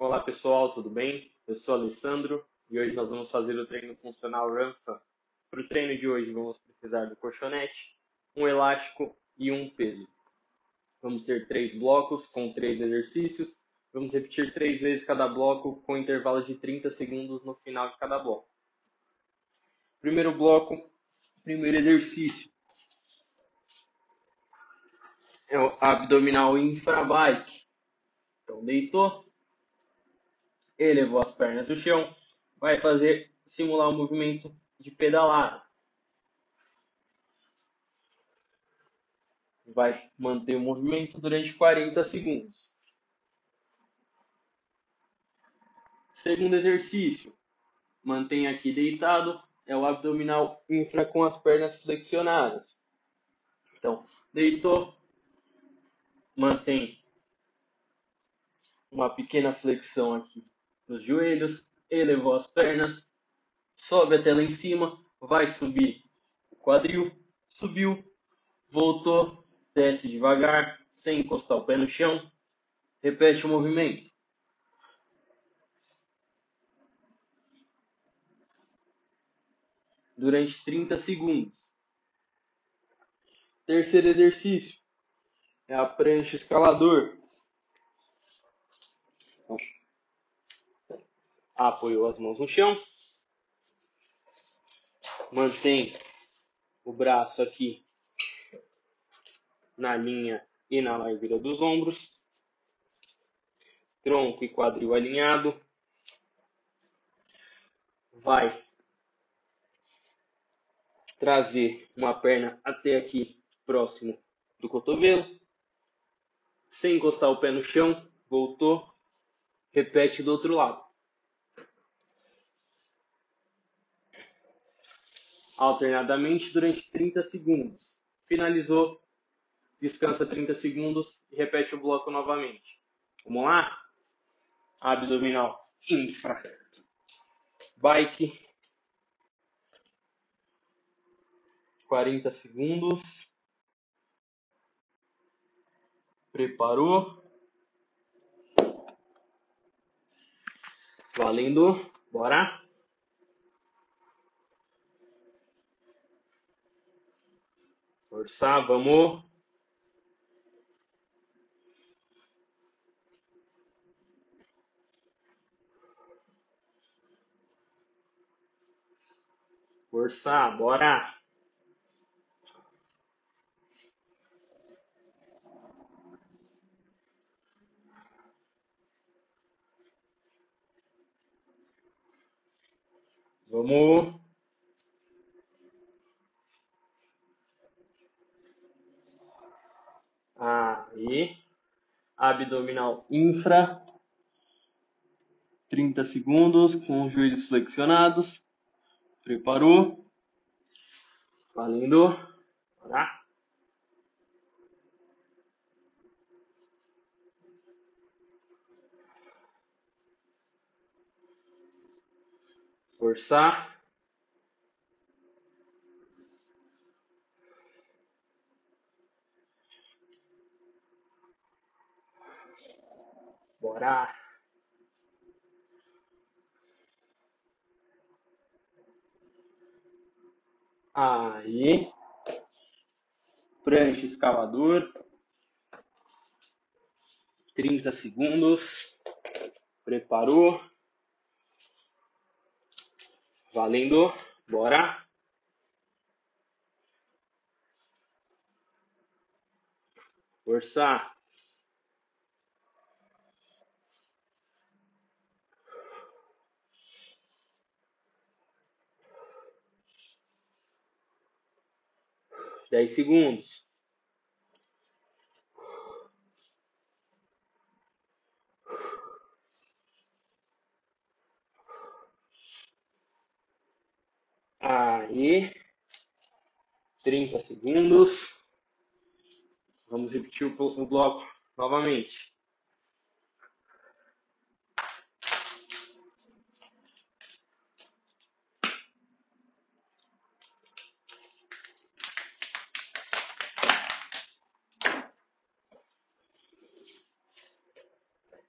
Olá pessoal, tudo bem? Eu sou Alessandro e hoje nós vamos fazer o treino funcional Ranfa. Para o treino de hoje vamos precisar do colchonete, um elástico e um peso. Vamos ter três blocos com três exercícios. Vamos repetir três vezes cada bloco com intervalo de 30 segundos no final de cada bloco. Primeiro bloco, primeiro exercício. É o abdominal infrabike. Então deitou, elevou as pernas do chão, vai fazer simular o movimento de pedalada. Vai manter o movimento durante 40 segundos. Segundo exercício, mantém aqui deitado, é o abdominal infra com as pernas flexionadas. Então, deitou, mantém uma pequena flexão aqui nos joelhos, elevou as pernas, sobe até lá em cima, vai subir o quadril, subiu, voltou, desce devagar, sem encostar o pé no chão, repete o movimento. Durante 30 segundos. Terceiro exercício é a prancha escalador. Apoiou as mãos no chão, mantém o braço aqui na linha e na largura dos ombros, tronco e quadril alinhado, vai trazer uma perna até aqui próximo do cotovelo, sem encostar o pé no chão, voltou, repete do outro lado. Alternadamente durante 30 segundos. Finalizou, descansa 30 segundos e repete o bloco novamente. Vamos lá? Abdominal infra. Bike. 40 segundos. Preparou. Valendo. Bora. Forçar, vamos. Forçar, bora. Vamos. Aí. Abdominal infra. 30 segundos com os joelhos flexionados. Preparou. Valendo. Bora. Forçar. Bora! Aí. Prancha escavador. 30 segundos. Preparou. Valendo. Bora. Força. Dez segundos. Aí, trinta segundos. Vamos repetir o bloco novamente.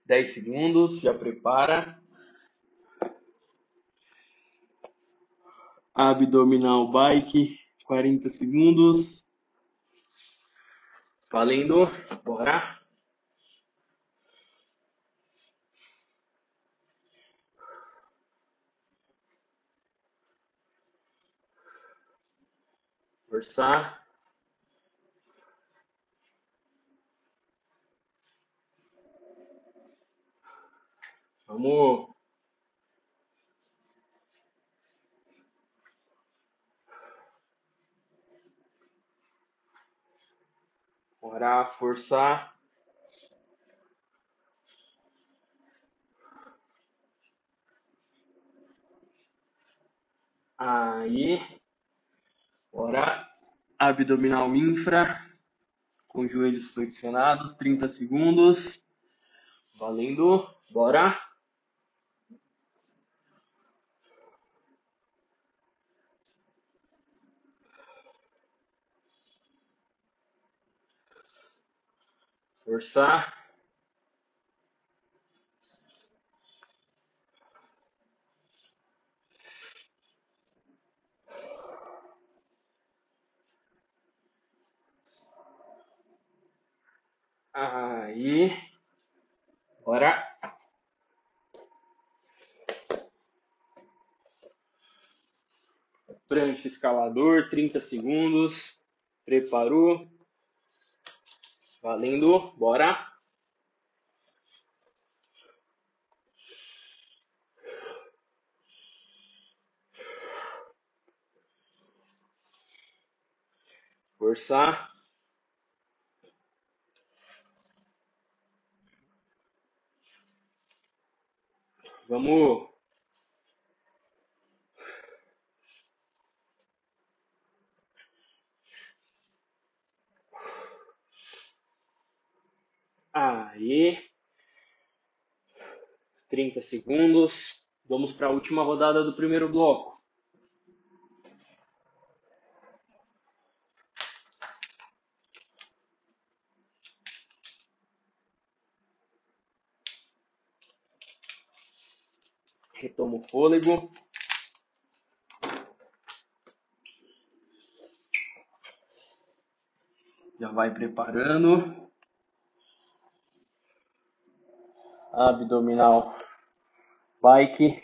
10 segundos, já prepara. Abdominal bike, 40 segundos. Valendo, bora. Forçar. Vamos. Bora forçar. Aí. Bora. Abdominal infra. Com joelhos flexionados. 30 segundos. Valendo. Bora. Forçar. Aí. Bora. Prancha escalador, 30 segundos. Preparou. Valendo, bora. Forçar. Vamos. Aí. 30 segundos. Vamos para a última rodada do primeiro bloco. Retoma o fôlego. Já vai preparando. Abdominal bike.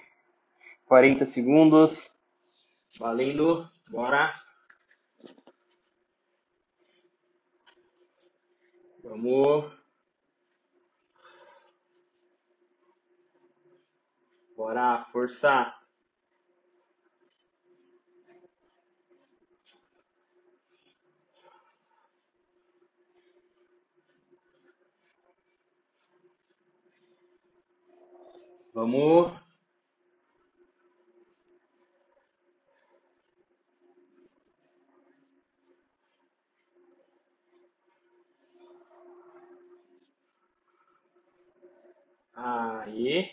40 segundos. Valendo. Bora. Vamos. Bora, forçar. Vamos. Aí.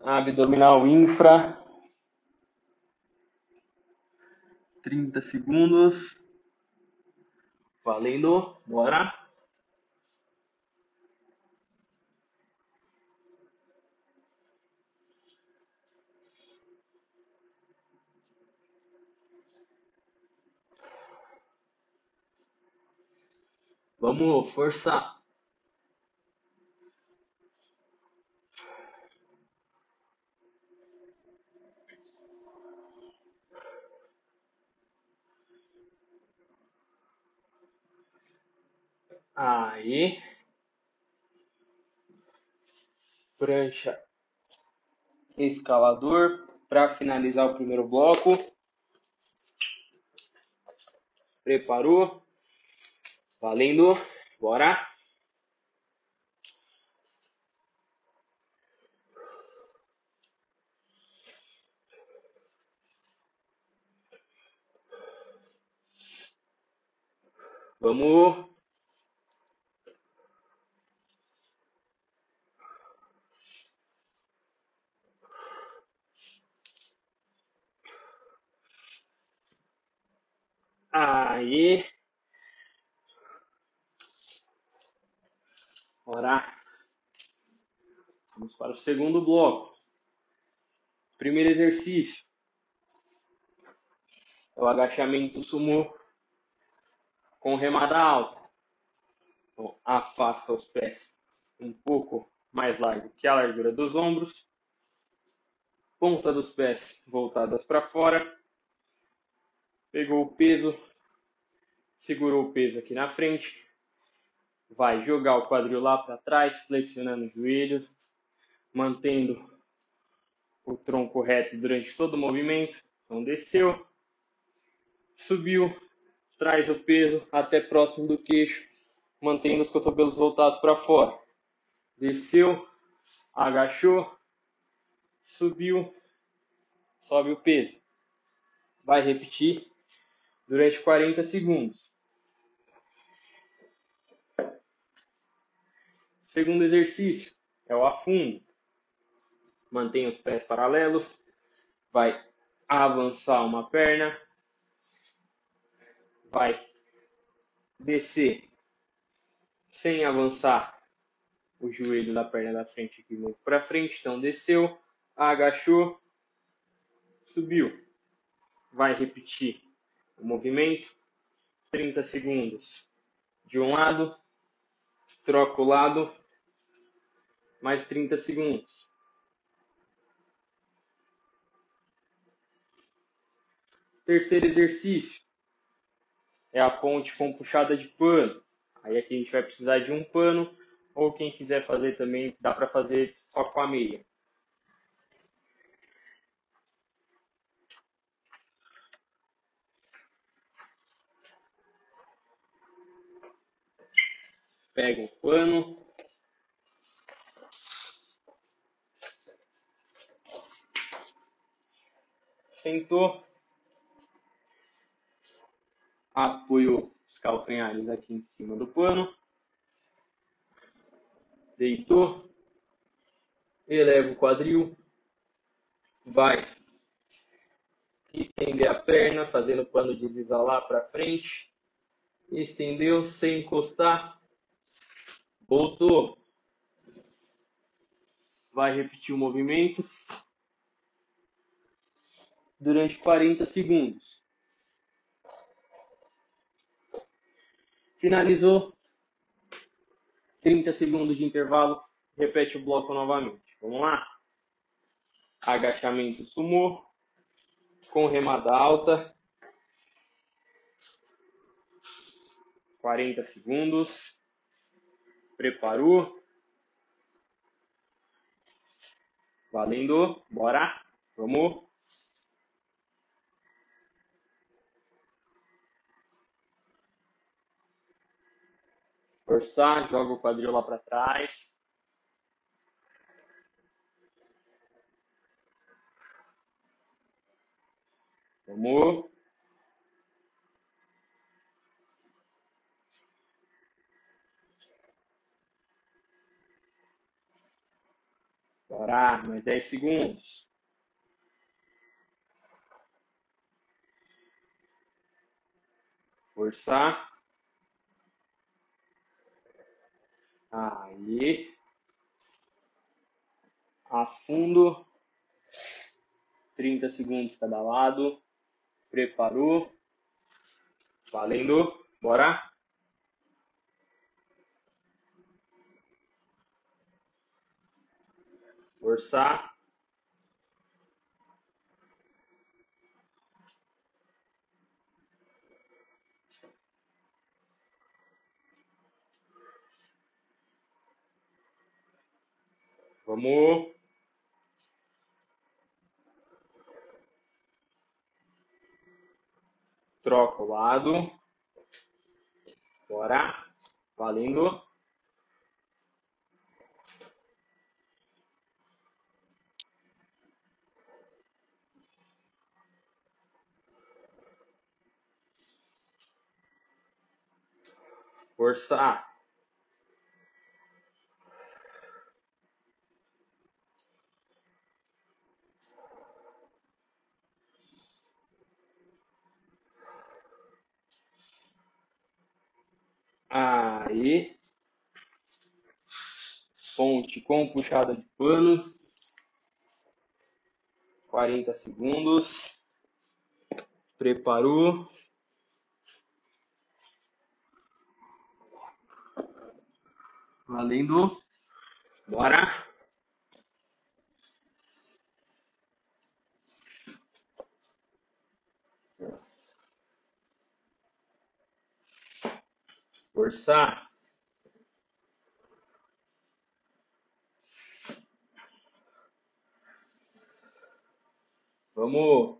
Abdominal infra. 30 segundos. Valendo. Bora. Vamos forçar. Aí. Prancha escalador para finalizar o primeiro bloco. Preparou? Valendo. Bora. Vamos. Aí. Bora. Vamos para o segundo bloco. Primeiro exercício é o agachamento sumô com remada alta. Então, afasta os pés um pouco mais largo que a largura dos ombros. Ponta dos pés voltadas para fora. Pegou o peso, segurou o peso aqui na frente. Vai jogar o quadril lá para trás, flexionando os joelhos, mantendo o tronco reto durante todo o movimento. Então desceu, subiu, traz o peso até próximo do queixo, mantendo os cotovelos voltados para fora. Desceu, agachou, subiu, sobe o peso. Vai repetir durante 40 segundos. Segundo exercício é o afundo. Mantém os pés paralelos, vai avançar uma perna, vai descer sem avançar o joelho da perna da frente aqui muito para frente, então desceu, agachou, subiu. Vai repetir o movimento. 30 segundos. De um lado, troca o lado, mais 30 segundos. Terceiro exercício é a ponte com puxada de pano. Aí aqui a gente vai precisar de um pano, ou quem quiser fazer também, dá para fazer só com a meia. Pega o pano. Sentou. Apoio os calcanhares aqui em cima do pano, deitou, eleva o quadril, vai. Estender a perna, fazendo o pano deslizar lá para frente, estendeu sem encostar, voltou, vai repetir o movimento durante 40 segundos. Finalizou. 30 segundos de intervalo. Repete o bloco novamente. Vamos lá? Agachamento sumô. Com remada alta. 40 segundos. Preparou. Valendo. Bora. Vamos. Forçar, joga o quadril lá para trás. Vamos. Bora, mais 10 segundos. Forçar. Aí. Afundo. 30 segundos cada lado. Preparou. Valendo. Bora. Forçar. Vamos. Troca o lado. Bora. Valendo. Forçar. Aí. Ponte com puxada de pano. 40 segundos. Preparou. Valendo. Bora. Forçar. Vamos.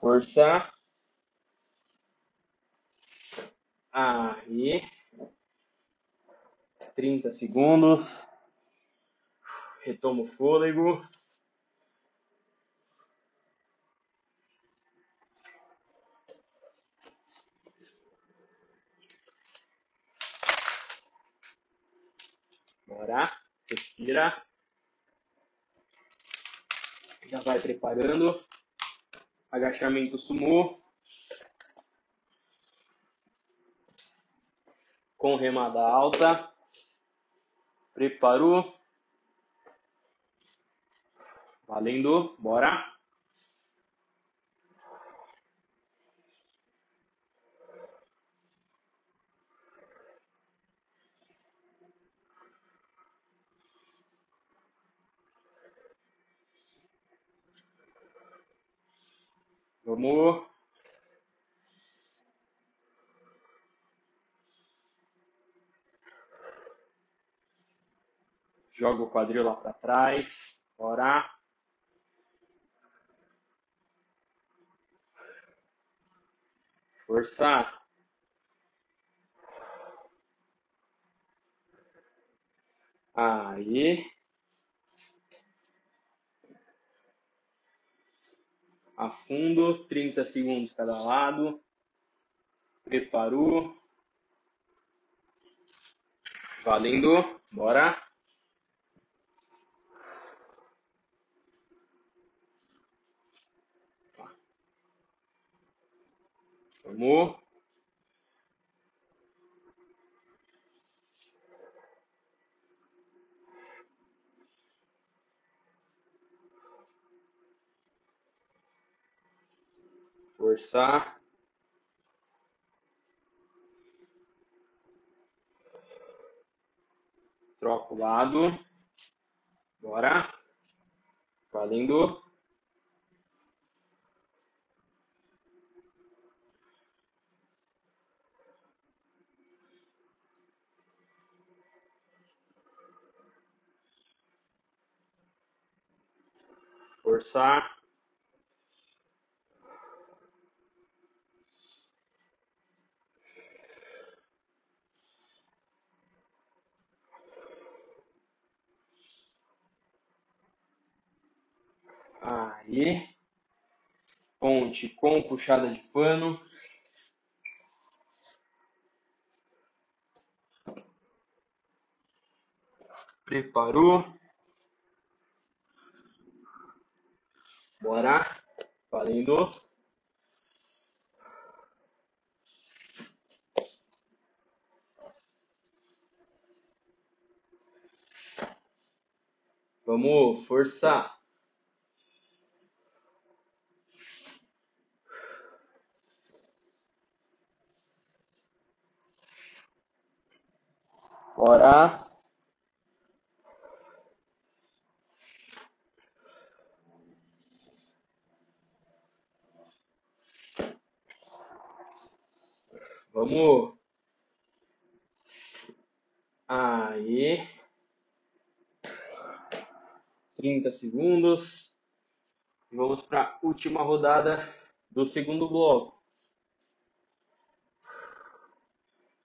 Forçar. Aí. 30 segundos. Retomo o fôlego. Bora. Respira. Já vai preparando. Agachamento sumô. Com remada alta. Preparou. Valendo. Bora. Vamos. Joga o quadril lá para trás. Bora. Forçar. Aí. Afundo, 30 segundos cada lado. Preparou. Valendo. Bora. Vamos. Forçar. Troca o lado. Bora. Valendo. Forçar. Aí. Ponte com puxada de pano. Preparou. Bora. Valendo. Vamos forçar. Bora. Vamos. Aí. 30 segundos. Vamos para a última rodada do segundo bloco.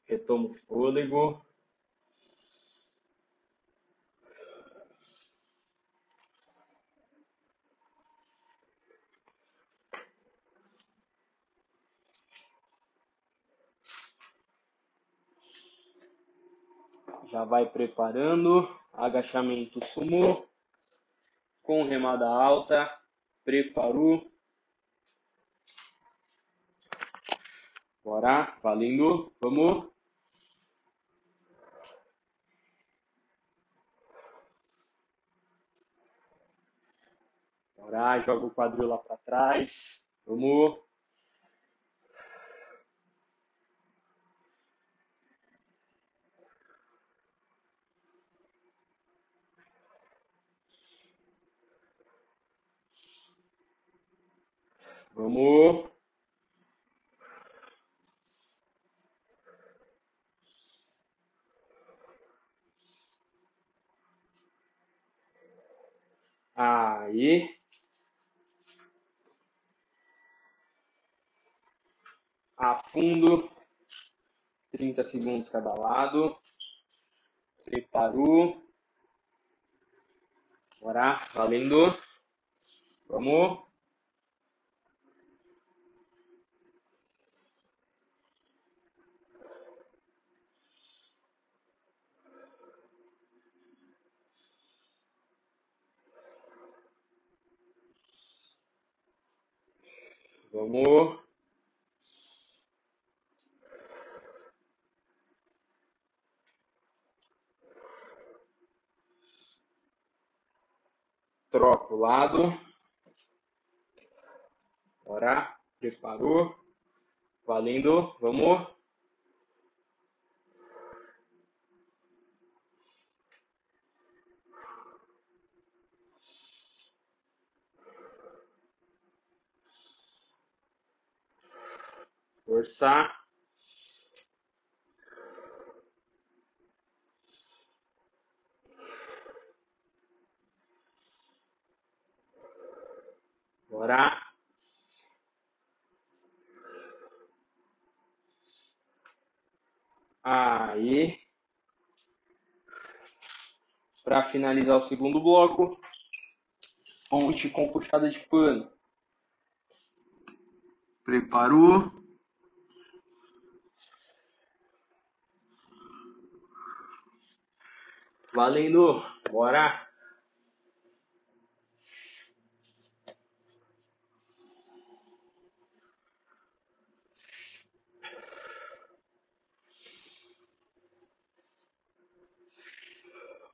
Retomo o fôlego. Já vai preparando. Agachamento sumô. com remada alta, preparou. Bora, valendo, vamos. Bora, joga o quadril lá para trás. Vamos. Vamos. Aí. Afundo. 30 segundos cada lado. Preparou. Bora, valendo. Vamos. O lado. Bora. Preparou. Valendo. Vamos. forçar. Bora. Aí. Para finalizar o segundo bloco, ponte com puxada de pano. Preparou. Valendo, bora!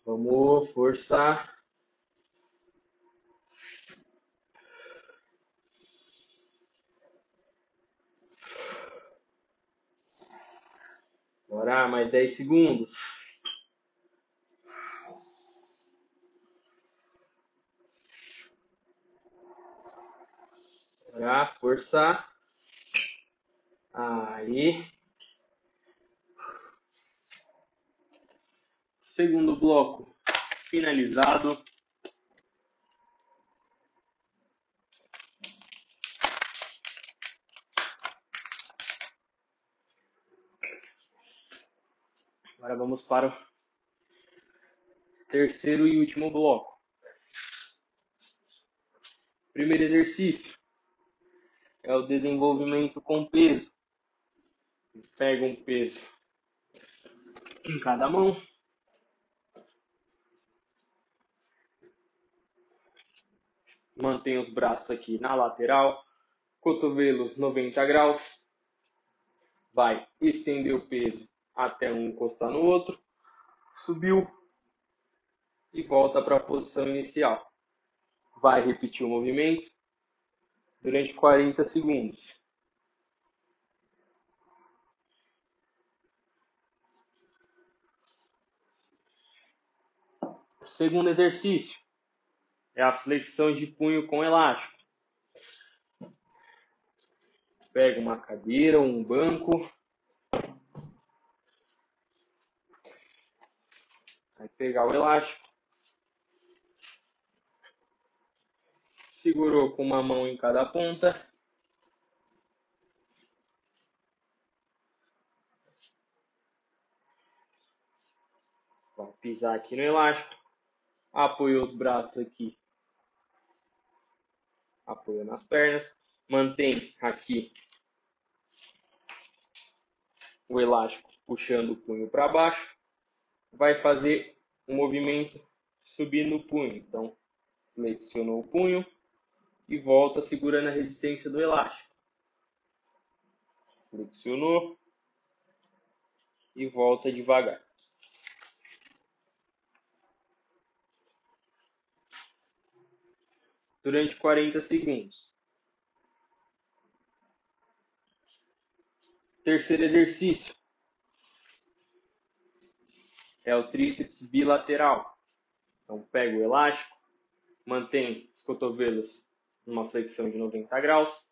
Vamos, força. Bora, mais 10 segundos. Já, força. Aí. Segundo bloco finalizado. Agora vamos para o terceiro e último bloco. Primeiro exercício é o desenvolvimento com peso. Pega um peso em cada mão. Mantém os braços aqui na lateral, cotovelos 90 graus. Vai estender o peso até um encostar no outro. Subiu e volta para a posição inicial. Vai repetir o movimento durante 40 segundos. Segundo exercício é a flexão de punho com elástico. Pega uma cadeira ou um banco. Vai pegar o elástico. segurou com uma mão em cada ponta. Vai pisar aqui no elástico. Apoiou os braços aqui. Apoia nas pernas. Mantém aqui o elástico puxando o punho para baixo. Vai fazer o movimento subindo o punho. Então, Flexiona o punho e volta segurando a resistência do elástico. Flexionou e volta devagar. Durante 40 segundos. Terceiro exercício é o tríceps bilateral. Então, pega o elástico, mantém os cotovelos numa flexão de 90 graus,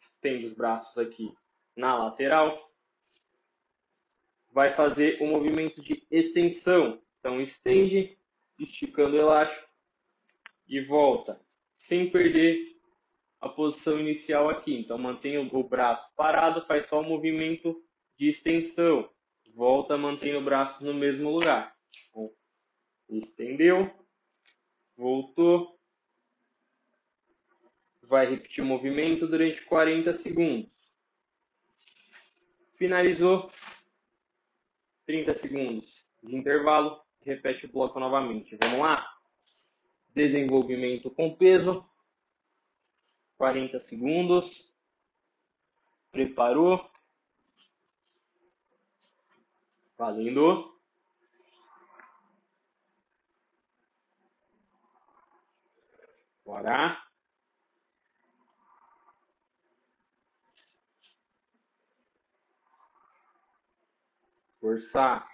estende os braços aqui na lateral, vai fazer o um movimento de extensão. Então, estende, esticando o elástico e volta, sem perder a posição inicial aqui. Então, mantenha o braço parado, faz só o movimento de extensão. Volta, mantém o braço no mesmo lugar. Bom, estendeu, voltou, vai repetir o movimento durante 40 segundos. Finalizou, 30 segundos de intervalo, repete o bloco novamente. Vamos lá? Desenvolvimento com peso, 40 segundos. Preparou. Valendo. Bora. Forçar.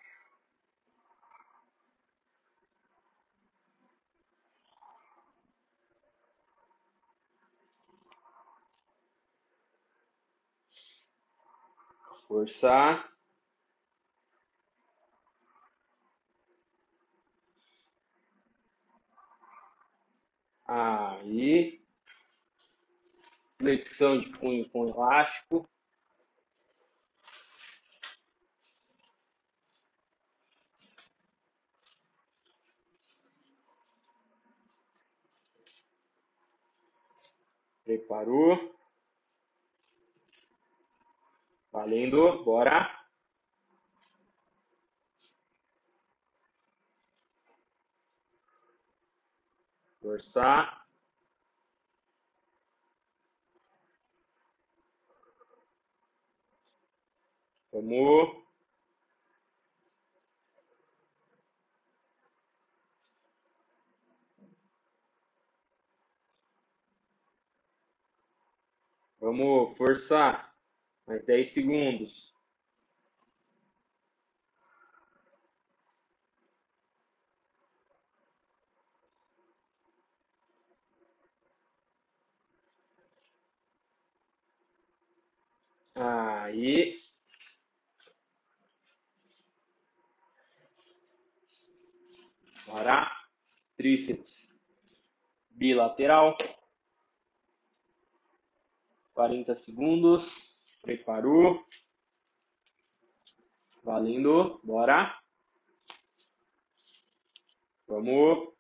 Forçar. Aí. Flexão de punho com elástico. Preparou. Valendo, bora. Forçar. Vamos. Vamos forçar. Mais 10 segundos. Aí. Bora. Tríceps bilateral. 40 segundos. Preparou. Valendo. Bora. Vamos.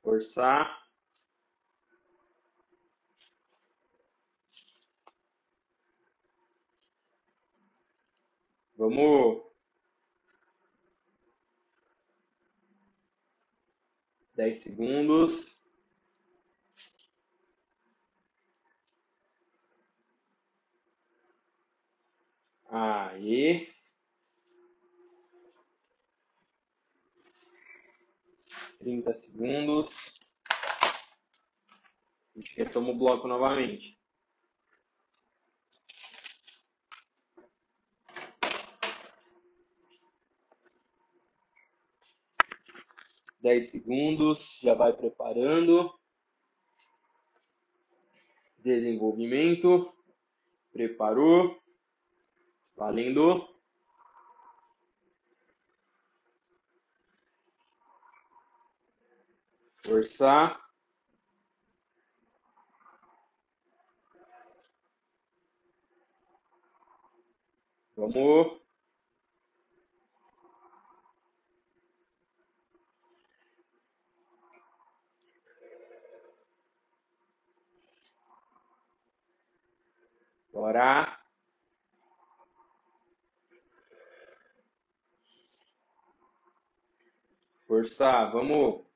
Forçar. Vamos. Dez segundos. Aí. Trinta segundos. A gente retoma o bloco novamente. Dez segundos, já vai preparando. Desenvolvimento. Preparou. Valendo. Forçar. Vamos. Orar. Forçar, vamos.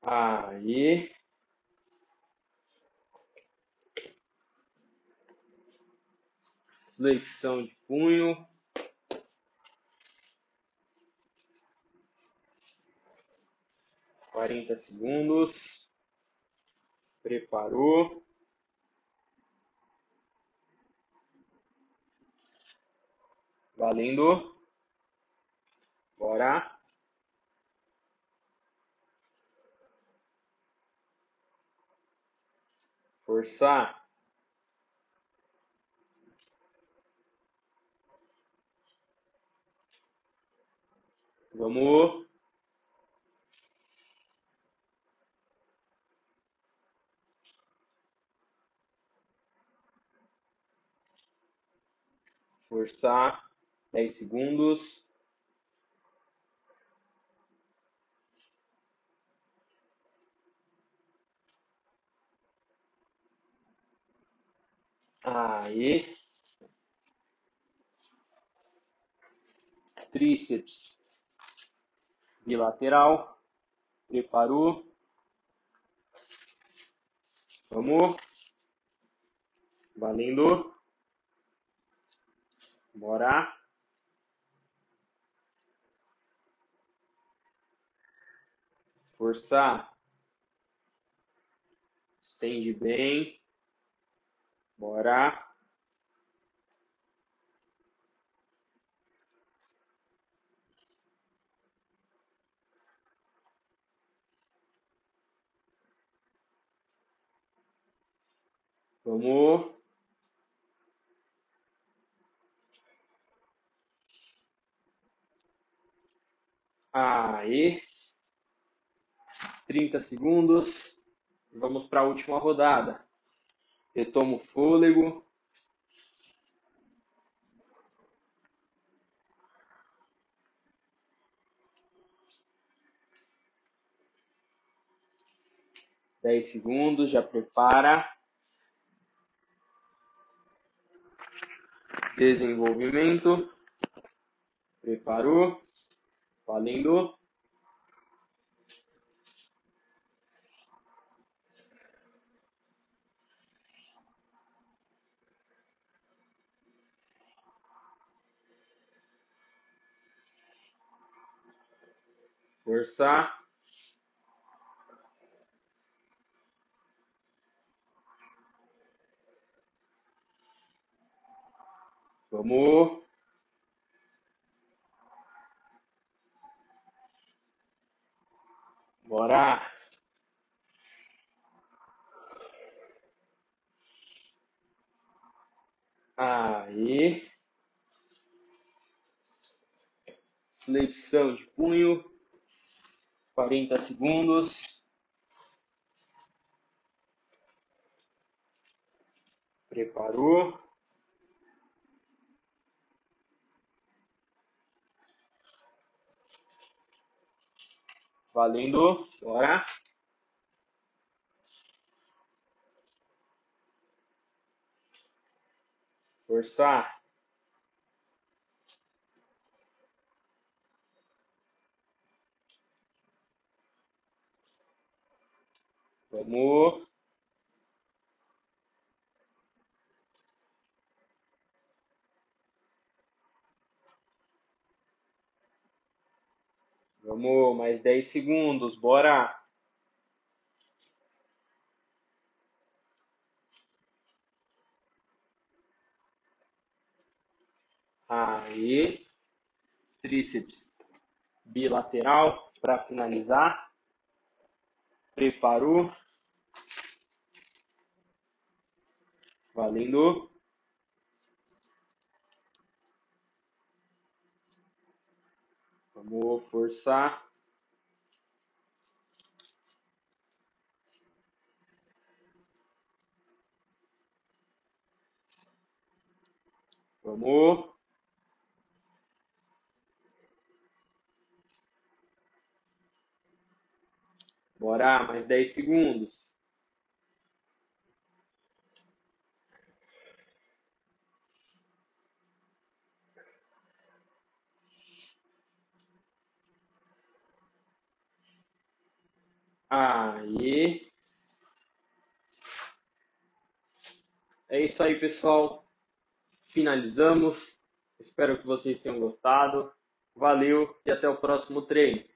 Aí. Flexão de punho. Quarenta segundos. Preparou. Valendo. Bora. Forçar. Vamos. Forçar. 10 segundos. Aí. Tríceps bilateral. Preparou. Vamos. Valendo. Bora. Forçar. Estende bem. Bora. Vamos. Aí. 30 segundos. Vamos para a última rodada. Retomo o fôlego. Dez segundos, já prepara. Desenvolvimento. Preparou. Valendo. Forçar. Vamos. Bora. Aí. Flexão de punho. 40 segundos. Preparou. Valendo. Bora. Forçar. Vamos. Vamos, mais 10 segundos, bora. Aí, tríceps bilateral para finalizar. Preparou. Valendo. Vamos forçar. Vamos. Bora, mais 10 segundos. Aí. É isso aí, pessoal. Finalizamos. Espero que vocês tenham gostado. Valeu e até o próximo treino.